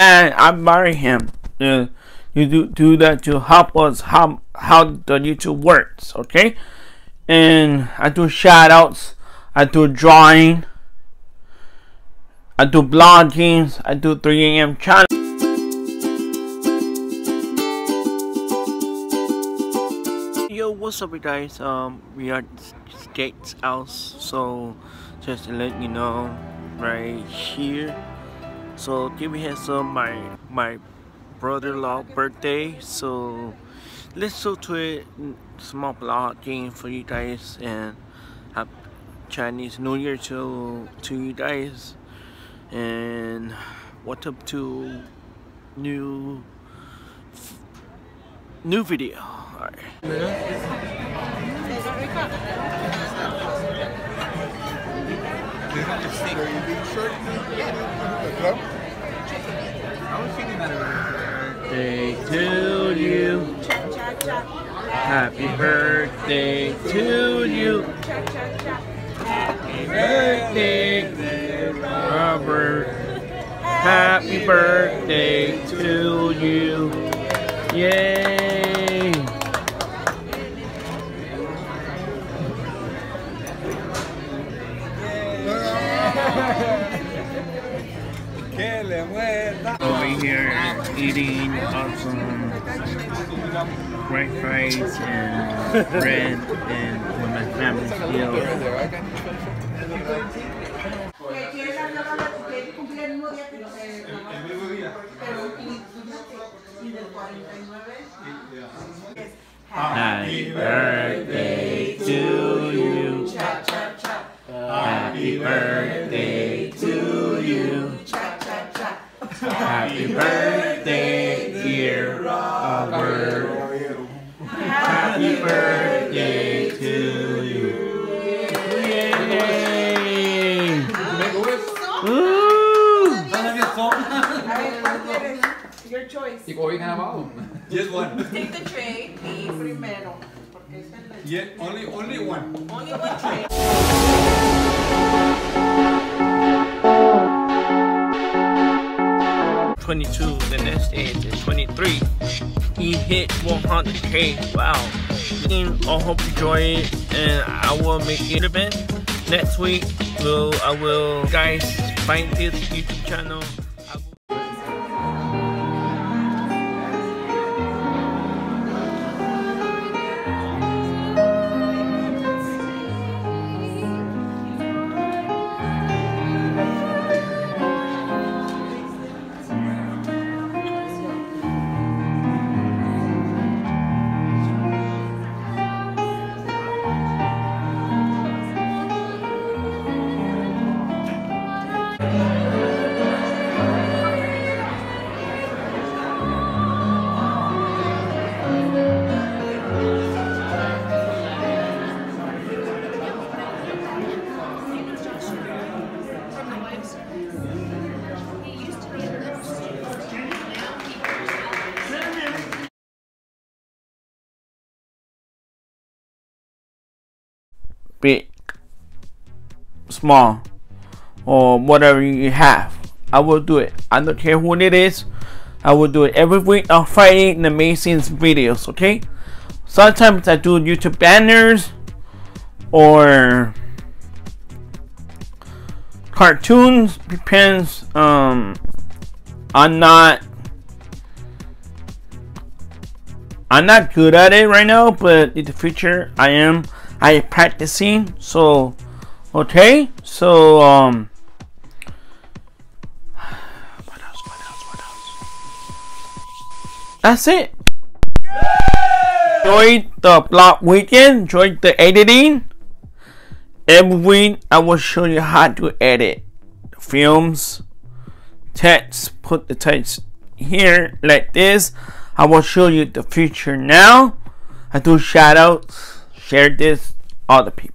and I marry him. Uh, you do do that to help us how how the YouTube works, okay? And I do shout outs, I do drawing, I do blogging, I do 3 a.m. channel. Yo, what's up, you guys? Um, we are Skates House, so just to let you know, right here. So give me heads up, uh, my my brother-in-law birthday. So let's go to it. Small game for you guys and have Chinese New Year to to you guys. And what up to new new video. Alright. Birthday to you. Happy birthday to you. Happy birthday, Robert. Happy birthday to you. Yay! Over here eating awesome white rice and bread and for my family's meal. Happy birthday to you. Happy birthday to you. Happy birthday, dear Robert. Happy birthday to you. Yay! Woo! Your choice. Y hoy ganamos. Just one. Take the tray y primero. Porque es el Yeah, only only one. only one tray. Twenty-two. The next age is twenty-three. He hit 100k. Wow! I hope you enjoy it, and I will make it event next week. Will I will guys find this YouTube channel. Big, small, or whatever you have. I will do it. I don't care who it is. I will do it every week on Friday in amazing videos, okay? Sometimes I do YouTube banners or cartoons depends um I'm not I'm not good at it right now, but in the future I am. I practicing. So, okay. So, um, what else? What else? What else? That's it. Enjoy the blog weekend. Enjoy the editing. Every week I will show you how to edit films, text. Put the text here like this. I will show you the future now. I do shout outs, share this, other people.